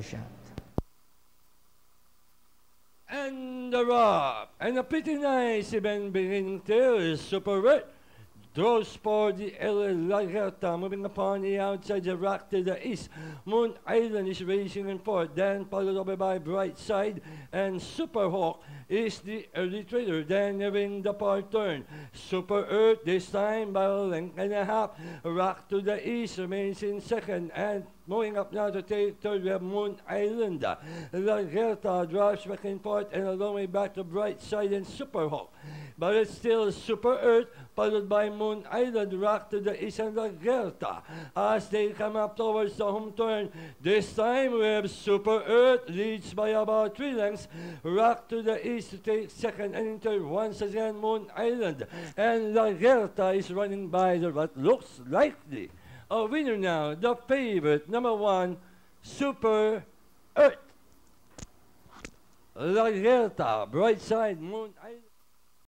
shot. And the rock. And a pretty nice beginning there. Super red. The LA Lagerta, moving upon the outside, the rock to the east. Moon Island is racing in fourth, then followed over by Bright Side, and Super Hawk is the early trader, then nearing the far turn. Super Earth, this time by a length and a half. Rock to the east remains in second, and moving up now to take third, we have Moon Island. Lagerta drops back in fourth, and a long way back to Bright Side and Super Hawk. But it's still Super Earth, followed by Moon Island, rock to the east and Lagerta. As they come up towards the home turn, this time we have Super Earth leads by about three lengths. Rock to the east to take second and third once again Moon Island. And Lagerta is running by the what looks likely. A winner now, the favorite, number one, Super Earth. Lagerta, bright side, Moon Island.